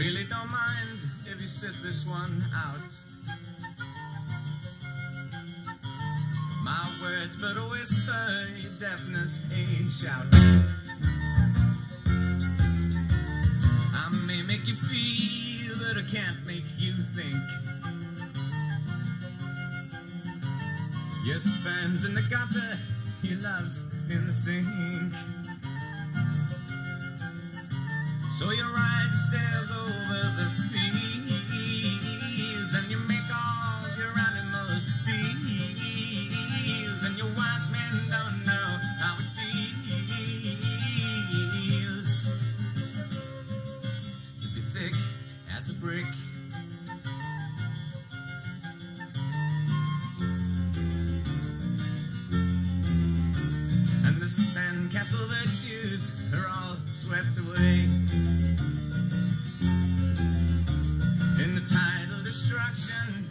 Really don't mind if you sit this one out. My words but a whisper, your deafness a shout. I may make you feel, but I can't make you think. Your sperm's in the gutter, your love's in the sink. So you as a brick. And the sandcastle virtues are all swept away. In the tidal destruction